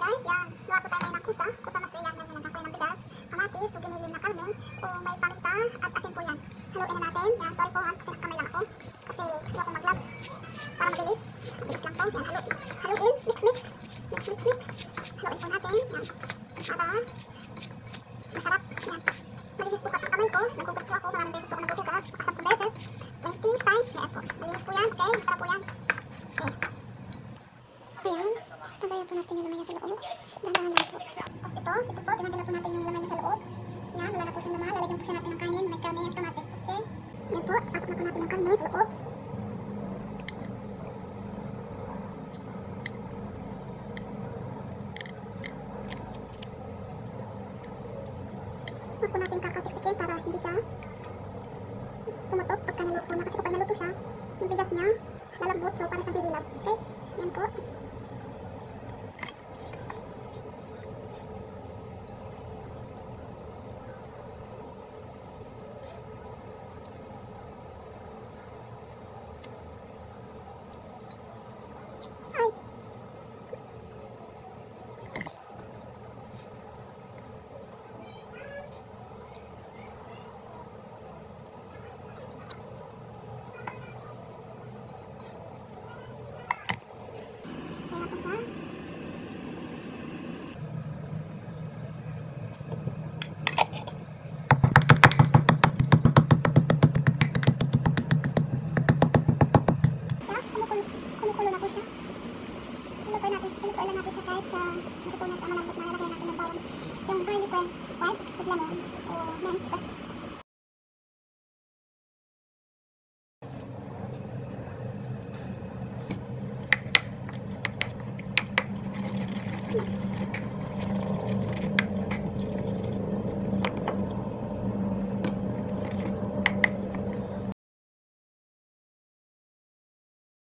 guys, yan. Gawa po tayo ng kusa. Kusa mas yan. Nalagyan ko yan ng bigas, kamatis, suginilin na karne, o may paminta, at asin po yan. Haluin na natin. Yan, sorry po ha, kasi nakakamay lang ako. Kasi hindi ako mag-gloves. Para mabilis. Bilis lang po. Yan, haluin. Haluin, mix, mix. Mix, mix, mix. Haluin po natin. Yan. Para masarap. Yan. Malinis po ang kamay ko. Nagkugas po ako. Maraming beses po ako nagkugas. Makasampung beses. 20 times. Yes po. Malinis po yan. Okay, masarap po yan. Okay. Tagayan po natin yung laman niya sa loob. Dahan-dahan lang po. Tapos ito, ito po, tinanggalan po natin yung laman niya sa loob. Yan, wala na po siyang laman. Lalagyan po siya natin ng kanin. May karne at kamatis. Okay? Yan po, pasok na po natin yung karne sa loob. Huwag po natin kakasiksikin para hindi siya pumutok pagka naluto na. Kasi kapag naluto siya, yung bigas niya, lalambot. So, para siyang hihilab. Okay? Yan po. Ay. Kaya po siya. Kaya kumukulo, kumukulo na po siya. Ilutoy natin, ilutoy lang natin siya kahit sa hindi po na siya malambot na lalagyan natin ng bawang. Yung garlic oil, white, with lemon, o mint.